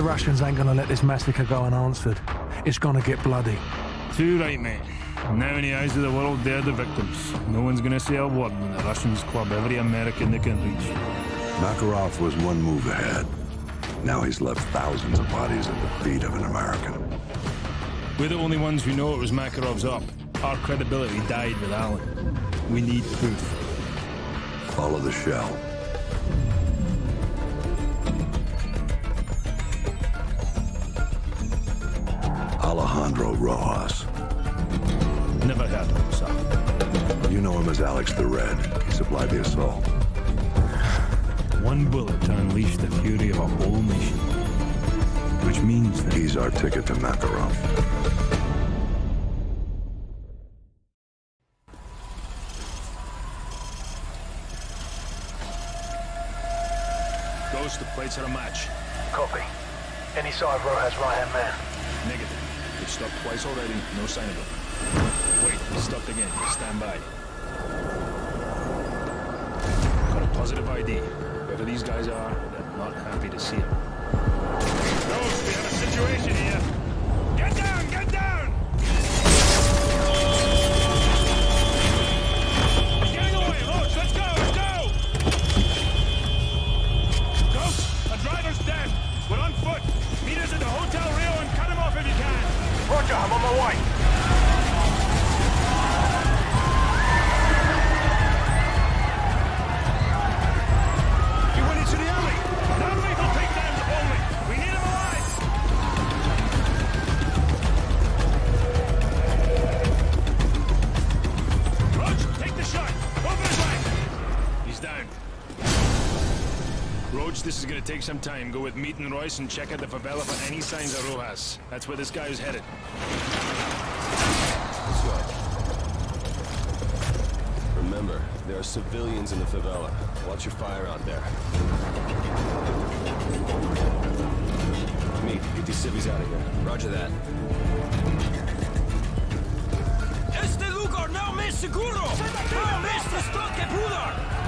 The Russians ain't gonna let this massacre go unanswered. It's gonna get bloody. Too right, mate. Now in the eyes of the world, they're the victims. No one's gonna say a word when the Russians club every American they can reach. Makarov was one move ahead. Now he's left thousands of bodies at the feet of an American. We're the only ones who know it was Makarov's up. Our credibility died with Allen. We need proof. Follow the shell. Alejandro Rojas. Never heard of him, sir. You know him as Alex the Red. He supplied the assault. One bullet to unleash the fury of a whole nation. Which means that... He's our ticket to Makarov. Ghost, the plates are a match. Copy. Any sign of Rojas' right-hand man? Negative. We've stopped twice already, no sign of him. Wait, stopped again. Stand by. Got a positive ID. Whoever these guys are, they're not happy to see him. Ghost, we have a situation here. Gonna take some time. Go with Meat and Royce and check out the favela for any signs of Rojas. That's where this guy is headed. Let's go. Remember, there are civilians in the favela. Watch your fire out there. Meat, get these civvies out of here. Roger that. Este lugar não me seguro! Não me estoque puder!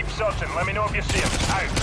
Keep searching. Let me know if you see him. Out.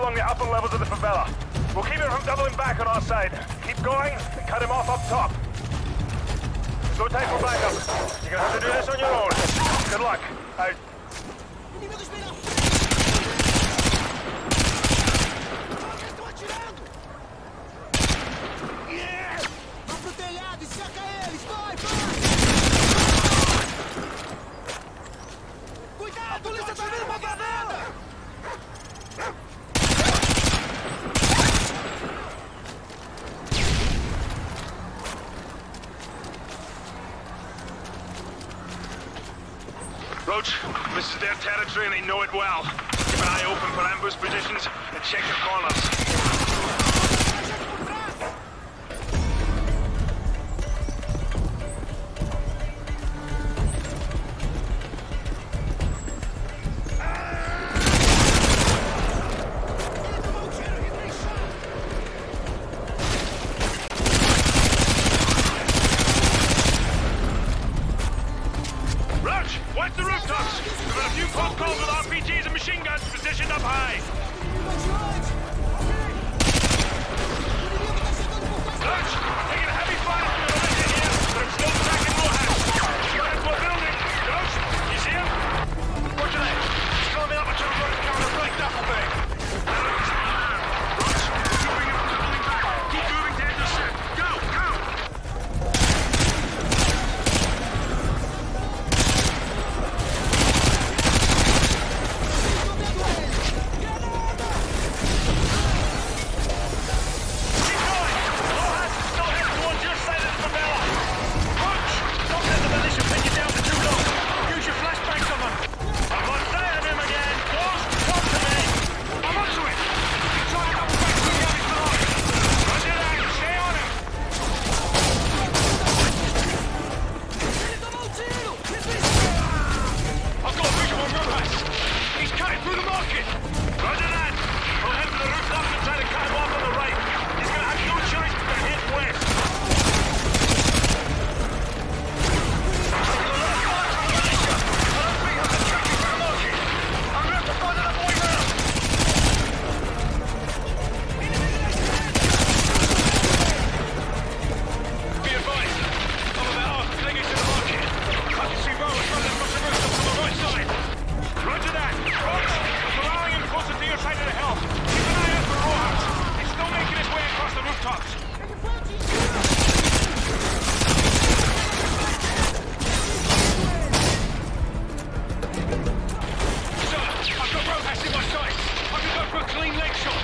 along the upper levels of the favela. We'll keep it from doubling back on our side. Keep going, Roach, this is their territory and they know it well. Keep an eye open for ambush positions and check the corners. Lakeshore.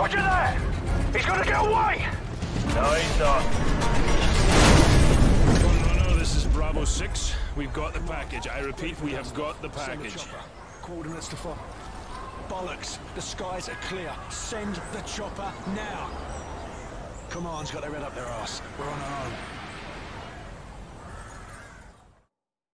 Roger that! He's gonna get away! No, he's not. No, no, this is Bravo 6. We've got the package. I repeat, we have got the package. Coordinates to follow. Bollocks! The skies are clear. Send the chopper now. Command's got their head up their ass. We're on our own.